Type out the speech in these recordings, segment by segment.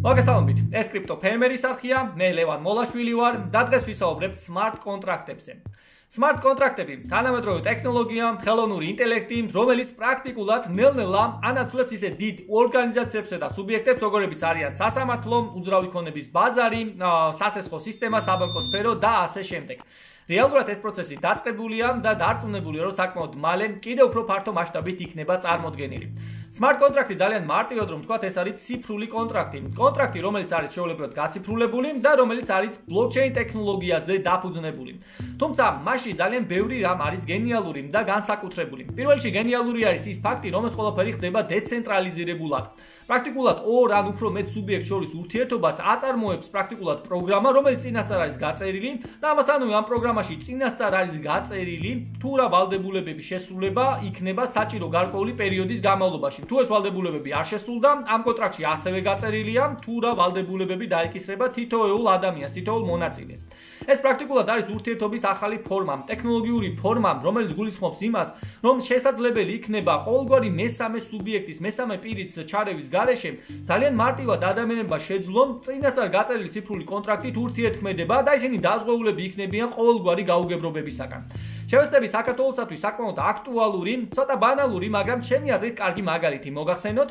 მოგესალმებით. ეს კრიპტო ფერმერის არხია, მე ლევან მოლაშვილი ვარ და დღეს ვისაუბრებთ smart კონტრაქტებზე. Smart კონტრაქტები თანამედროვე ტექნოლოგია, ხელოვნური ინტელექტი, რომელიც პრაქტიკულად ნელ-ნელა ანაცვლებს ისე დიდ ორგანიზაციებსა და სუბიექტებს, როგორებიც არიან სასამართლო, უძრავი ქონების ბაზარი, სასესხო სისტემა, საბანკო სფერო და ასე შემდეგ. რეალურად ეს პროცესი დაწყებულია და დარწმუნებულია, რომ საკმაოდ მალე კიდევ უფრო ფართო მასშტაბით იქნება წარმოქმნილი. smart კონტრაქტი ძალიან მარტივად რომ თქვა, ეს არის ციფრული კონტრაქტი. კონტრაქტი, რომელიც არის შეუძლებლად გაციფრულებული და რომელიც არის blockchain ტექნოლოგიაზე დაფუძნებული. თუმცა, მასში ძალიან ბევრი რამ არის გენიალური და განსაკუთრებული. პირველ რიგში გენიალური არის ის ფაქტი, რომ ეს ყველაფერი ხდება დეცენტრალიზირებულად. პრაქტიკულად ორ ან უფრო მეტ სუბიექტ შორის ურთიერთობას აწარმოებს პრაქტიკულად პროგრამა, რომელიც წინასწარ არის გაწერილი და ამასთანავე ამ პროგრამა პროგრამაში წინასწარ არის გაწერილი თუ რა ვალდებულებების შესრულება იქნება საჭირო გარკვეული პერიოდის განმავლობაში. თუ ეს ვალდებულებები არ შესრულდა, ამ კონტრაქტში ასევე გაწერილია თუ რა ვალდებულებები დაიკისრება თითოეულ ადამიანს, თითოეულ მონაწილეს. ეს პრაქტიკულად არის ურთიერთობის ახალი ფორმა, ტექნოლოგიური ფორმა, რომელიც გულისხმობს იმას, რომ შესაძლებელი იქნება ყოველგვარი მესამე სუბიექტის, მესამე პირის ჩარევის გარეშე ძალიან მარტივად ადამიანებმა შეძლონ წინასწარ გაწერილი ციფრული კონტრაქტით ურთიერთქმედება და ისინი დაზღვეულები იქნებიან ყოველგვარი გაუგებრობებისაგან. შევეცდები საქართველოსთვის საკმაოდ აქტუალური, ცოტა ბანალური, მაგრამ ჩემი აზრით კარგი მაგალითი მოგახსენოთ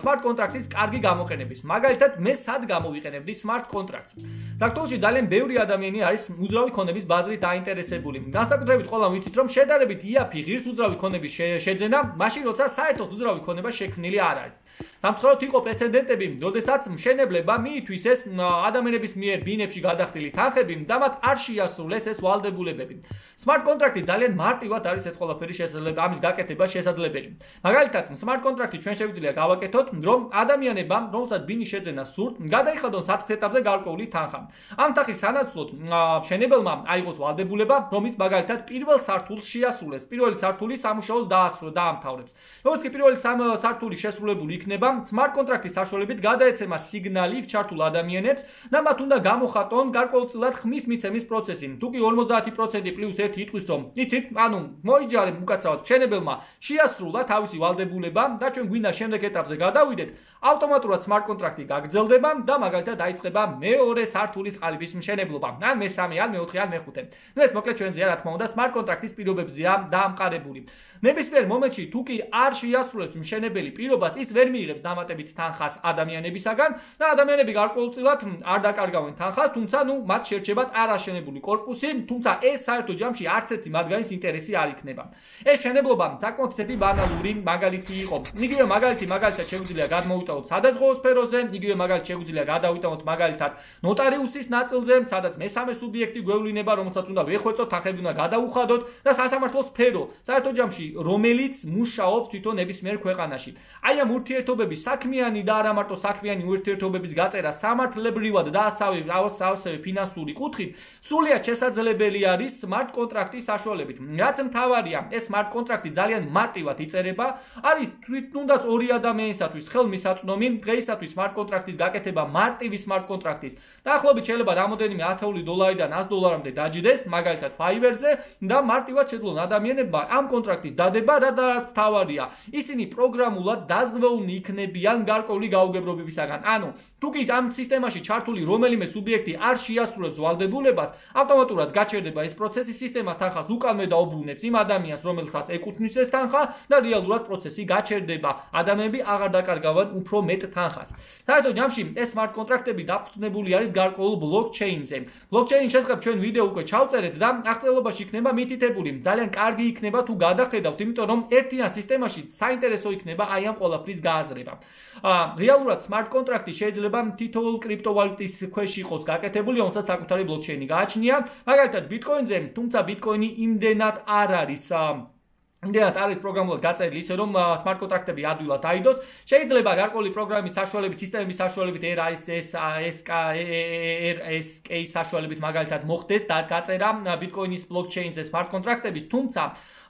smart contracts-ის კარგი გამოყენების. მაგალითად, მე სად გამოვიყენებდი smart contracts? საქართველოში ძალიან ბევრი ადამიანი არის უძრავი ქონების ბაზრით დაინტერესებული. განსაკუთრებით ყველა ვიცით, რომ შედარებით იაფი ღირს უძრავი ქონების შეძენა, მაშინ როცა საერთოდ უძრავი ქონება შექმნილი არ არის. სამწუხაროდ იყო პრეცედენტები, როდესაც მშენებლება მიითვისეს ეს ადამიანების მიერ ბინებში გადახდილი თანხები და მათ არ შეასრულეს ეს ვალდებულებები. smart contract-ი ძალიან მარტივად არის ეს ყველაფერი შესაძლებელი, ამის გაკეთება შესაძლებელი. მაგალითად, smart contract-ი ჩვენ შეგვიძლია გავაკეთოთ, რომ ადამიანებამ, რომელსაც ბინის შეძენა სურთ, გადაიხადონ საწყის ეტაპზე გარკვეული თანხა. ამ თანხის სანაცვლოდ, მშენებელმა აიღოს ვალდებულება, რომ ის მაგალითად პირველ სართულს შეასრულოს, პირველი სართულის სამუშაოს დაამთავრებს. როგორც კი პირველი სართული შესრულებული იქნება, smart contract-ის საშუალებით გადაეცემა სიგნალი ჩართულ ადამიანებს და მათ უნდა გამოხატონ გარკვეულწილად ხმის მიცემის პროცესი. თუ კი 50% პლუს 1 იტყვის რომ იცით, ანუ მოიჯარებ უკაცრავად მშენებელმა შეასრულა თავისი ვალდებულება და ჩვენ გვინდა შემდეგ ეტაპზე გადავიდეთ. ავტომატურად smart კონტრაქტი გაგრძელდება და მაგალითად დაიწყება მეორე სართულის ყალიბის მშენებლობა. ან მესამე, ან მეოთხე, ან მეხუთე. ну ეს მოკლედ ჩვენზეა რა თქმა უნდა smart კონტრაქტის პირობებზეა დაამყარებული. ნებისმიერ მომენტში თუ კი არ შეასრულებს მშენებელი პირობას, ის ვერ მიიღებს დამატებით თანხას ადამიანებისაგან და ადამიანები გარკვეულწილად არ დაკარგავენ თანხას, თუმცა ну მათ შერჩებათ არაშენებული корпуსი, თუმცა ეს საერთო ჯამში არც ერთ ერთი მათგანის ინტერესი არ იქნება. ეს შენებლობა საკმაოდ ცეთი ბანალური მაგალითი იყო. იგივე მაგალითი მაგალითად შეგვიძლია გადმოვიტანოთ სადაზღვო სფეროზე, იგივე მაგალითი შეგვიძლია გადავიტანოთ მაგალითად ნოტარიუსის ნაწილზე, სადაც მესამე სუბიექტი გვევლინება, რომელსაც უნდა ვეხვეწოთ, თანხები უნდა გადაუხადოთ და სასამართლო სფერო, საერთო ჯამში, რომელიც მუშაობს თვითონ ნებისმიერ ქვეყანაში. აი ამ ურთიერთობების საქმიანი და არა მარტო საქმიანი ურთიერთობების გაწერა სამართლებრივად და ასევე ასევე ფინანსური კუთხით, სულიად შესაძლებელი არის smart კონტრაქტის საშუალებით. რაც მთავარია, ეს smart კონტრაქტი ძალიან მარტივად იწერება, არის თვითონაც ორი ადამიანისათვის ხელმისაწვდომი, დღეისათვის smart კონტრაქტის გაკეთება მარტივი smart კონტრაქტის. დაახლოებით შეიძლება რამოდენიმე 1000 დოლარიდან 100 დოლარამდე დაჯდეს, მაგალითად Fiverr-ზე და მარტივად შეძლონ ადამიანებმა ამ კონტრაქტის დადება რა და მთავარია, ისინი პროგრამულად დაზღვეულნი იქნებიან გარკვეული გაუგებრობებისაგან. ანუ თუ კი ამ სისტემაში ჩართული რომელიმე სუბიექტი არ შეასრულებს ვალდებულებას, ავტომატურად გაჩერდება ეს პროცესი, სისტემა თანხას უკანვე დაუბრუნებს იმ ადამიანს, რომელსაც ეკუთვნის ეს თანხა და რეალურად პროცესი გაჩერდება. ადამიანები აღარ დაკარგავენ უფრო მეტ თანხას. საერთოდ ჯამში ეს smart კონტრაქტები დაფუძნებული არის გარკვეულ blockchain-ზე. blockchain-ი შეეხება ჩვენ ვიდეო უკვე ჩავწერეთ და აღწერილობაში იქნება მითითებული. ძალიან კარგი იქნება თუ გადახედავთ, იმიტომ რომ ერთიან სისტემაში საინტერესო იქნება აი ამ ყოლაფრის გააზრება. აა რეალურად smart კონტრაქტი შეიძლება შეიძლება თითოეულ კრიპტოვალუტის ქვეშ იყოს გაკეთებული, რომელსაც საკუთარი ბლოკჩეინი გააჩნია. მაგალითად, ბიტკოინზე, თუმცა ბიტკოინი იმდენად არ არის იმდენად არის პროგრამულად გაწერილი ისე რომ smart კონტრაქტები ადვილად აიდოს. შეიძლება გარკვეული პროგრამის საშუალებით, სისტემის საშუალებით RSS, SK, RSK საშუალებით მაგალითად მოხდეს და გაწერა ბიტკოინის ბლოკჩეინზე smart კონტრაქტების, თუმცა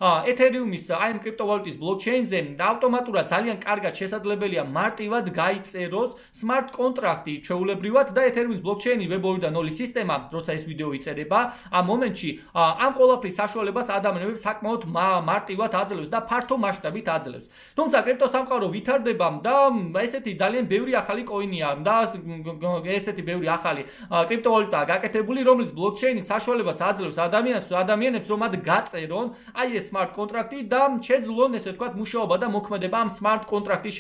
ეთერიუმის აი ამ კრიპტოვალუტის ბლოკჩეინზე ავტომატურად ძალიან კარგად შესაძლებელია მარტივად გაიწეროს smart კონტრაქტი ჩვეულებრივად და ეთერიუმის ბლოკჩეინი Web2.0 სისტემა, როცა ეს ვიდეო იწერება, ამ მომენტში ამ ყოლაფრის საშუალებას ადამიანები საკმაოდ მარტივად აქტიურად აძლევს და ფართო მასშტაბით აძლევს. თუმცა კრიპტო სამყარო ვითარდება და ესეთი ძალიან ბევრი ახალი კოინია და ესეთი ბევრი ახალი კრიპტოვალუტაა გაკეთებული, რომელიც ბლოკჩეინის საშუალებას აძლევს ადამიანებს, ადამიანებს რომ მათ გაწერონ აი ეს smart კონტრაქტი და შეძლონ ესე ვთქვათ მუშაობა და მოქმედება ამ smart კონტრაქტის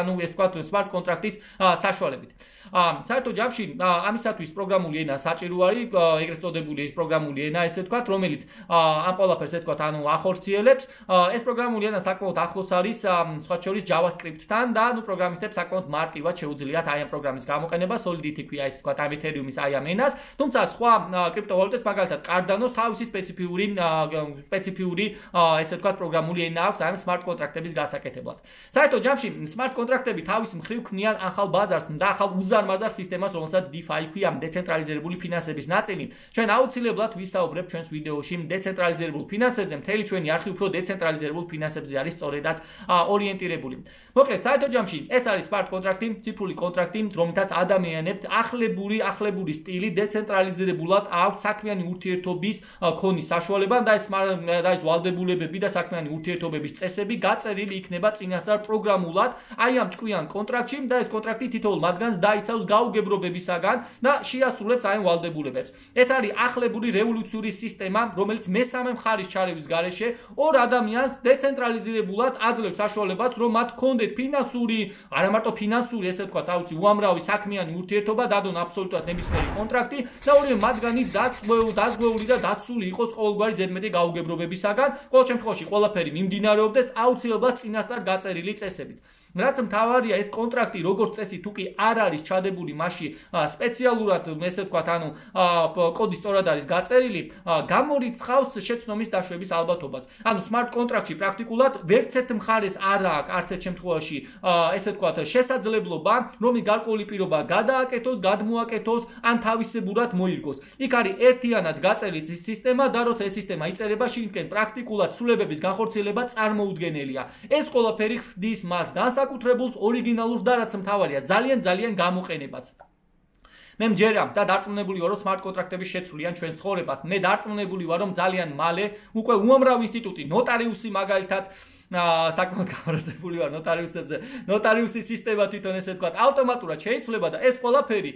ანუ ეს ვთქვათ smart კონტრაქტის საშუალებით. ა საერთო ჯამში ამისათვის პროგრამული ენა საჭირო არის ეგრეთ წოდებული პროგრამული ენა ესე ვთქვათ რომელიც ამ ყველაფერს ესე ვთქვათ ანუ ახორციელებს ეს პროგრამული ენა საკმაოდ ახლოს არის სხვა შორის JavaScript-თან და ანუ პროგრამისტებს საკმაოდ მარტივად შეუძლიათ აი ამ პროგრამის გამოყენება Solidity ქვია ესე ვთქვათ ამ Ethereum-ის აი ამ ენას თუმცა სხვა კრიპტოვალუტებს მაგალითად Cardano-ს თავისი სპეციფიური სპეციფიური ესე ვთქვათ პროგრამული ენა აქვს აი ამ smart კონტრაქტების გასაკეთებლად საერთო ჯამში smart კონტრაქტები თავის მხრივ ქმნიან ახალ ბაზარს და ახალ უზარ უზარმაზარ სისტემას, რომელსაც DeFi ქვია, დეცენტრალიზებული ფინანსების ნაწილი. ჩვენ აუცილებლად ვისაუბრებთ ჩვენს ვიდეოში დეცენტრალიზებულ ფინანსებზე, მთელი ჩვენი არხი უფრო დეცენტრალიზებულ ფინანსებზე არის სწორედაც ორიენტირებული. მოკლედ, საერთო ჯამში ეს არის smart კონტრაქტი, ციფრული კონტრაქტი, რომელთაც ადამიანებს ახლებური, ახლებური სტილი დეცენტრალიზებულად აქვს საქმიანი ურთიერთობის ქონის საშუალება და ეს და ეს ვალდებულებები და საქმიანი ურთიერთობების წესები გაწერილი იქნება წინასწარ პროგრამულად აი ამ ჭკვიან კონტრაქტში და ეს კონტრაქტი თითოეულ მათგანს დაი გაიცავს გაუგებრობებისაგან და შეასრულებს აი ვალდებულებებს. ეს არის ახლებური რევოლუციური სისტემა, რომელიც მესამე მხარის ჩარევის გარეშე ორ ადამიანს დეცენტრალიზირებულად აძლევს საშუალებას, რომ მათ კონდეთ ფინანსური, არა მარტო ფინანსური, ესე ვთქვათ, აუცი უამრავი საქმიანი ურთიერთობა დადონ აბსოლუტურად ნებისმიერი კონტრაქტი და ორივე მათგანი დაწვეულ, დაზღვეული და დაცული იყოს ყოველგვარი ზედმეტი გაუგებრობებისაგან. ყოველ შემთხვევაში ყველაფერი მიმდინარეობდეს აუცილებლად წინასწარ გაწერილი წესებით. რაც მთავარია ეს კონტრაქტი როგორც წესი თუ კი არ არის ჩადებული მასში სპეციალურად ესე ვთქვათ ანუ კოდი სწორად არის გაწერილი გამორიცხავს შეცნომის დაშვების ალბათობას. ანუ smart კონტრაქტში პრაქტიკულად ვერცერთ მხარეს არ აქვს არც ერთ შემთხვევაში ესე ვთქვათ შესაძლებლობა რომ გარკვეული პირობა გადააკეთოს გადმოაკეთოს ან თავისებურად მოირგოს. იქ არის ერთიანად გაწერილი სისტემა და როცა ეს სისტემა იწერება შინკენ პრაქტიკულად სულებების განხორციელება წარმოუდგენელია. ეს ყველაფერი ხდის მას განსაკუთრებით საკუთრებულს ორიგინალურ და რაც მთავარია. ძალიან ძალიან გამოყენებაც. მე მჯერა და დარწმუნებული ვარ რომ smart კონტრაქტების შეცვლიან ჩვენ ცხოვრებას. მე დარწმუნებული ვარ რომ ძალიან მალე უკვე უამრავ ინსტიტუტი ნოტარიუსი მაგალითად საკმაოდ გამორსებული ვარ ნოტარიუსებზე. ნოტარიუსის სისტემა თვითონ ესე ვთქვათ, ავტომატურად შეიცვლება და ეს ყველაფერი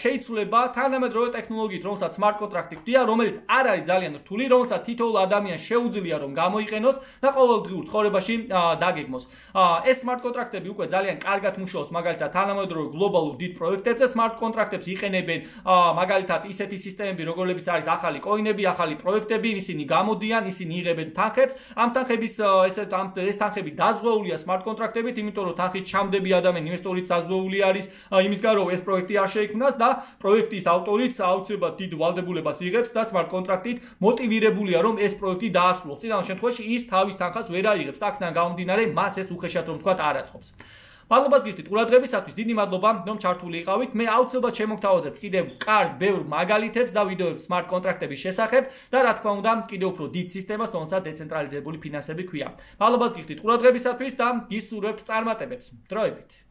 შეიცვლება თანამედროვე ტექნოლოგიით, რომელსაც smart contract-ი ქვია, რომელიც არ არის ძალიან რთული, რომელსაც თითოეულ ადამიანს შეუძლია რომ გამოიყენოს და ყოველდღიურ ცხოვრებაში დაგეგმოს. ეს smart contract-ები უკვე ძალიან კარგად მუშაობს, მაგალითად, თანამედროვე გლობალურ დიდ პროექტებზე smart contract-ებს იყენებენ, მაგალითად, ისეთი სისტემები, როგორებიც არის ახალი კოინები, ახალი პროექტები, ისინი გამოდიან, ისინი იღებენ თანხებს. ამ თანხების ესე ამ ეს თანხები დაზღვეულია smart კონტრაქტებით, იმიტომ რომ თანხის ჩამდები ადამიანი ინვესტორიც დაზღვეული არის იმის გარდა რომ ეს პროექტი არ შეიქმნას და პროექტის ავტორიც აუცილებლად დიდ ვალდებულებას იღებს და smart კონტრაქტით მოტივირებულია რომ ეს პროექტი დაასრულოს. წინა შემთხვევაში ის თავის თანხას ვერ აიღებს. აქედან გამომდინარე, მას ეს უხეშად რომ თქვა არაცხობს. მადლობას გიხდით ყურადღებისათვის. დიდი მადლობა, რომ ჩართული იყავით. მე აუცილებლად შემოგთავაზებ კიდევ კარგ ბევრ მაგალითებს და ვიდეოებს smart კონტრაქტების შესახებ და რა თქმა უნდა, კიდევ უფრო დიდ სისტემას, თუმცა დეცენტრალიზებული ფინანსები ქვია. მადლობას გიხდით ყურადღებისათვის და გისურვებთ წარმატებებს. დროებით.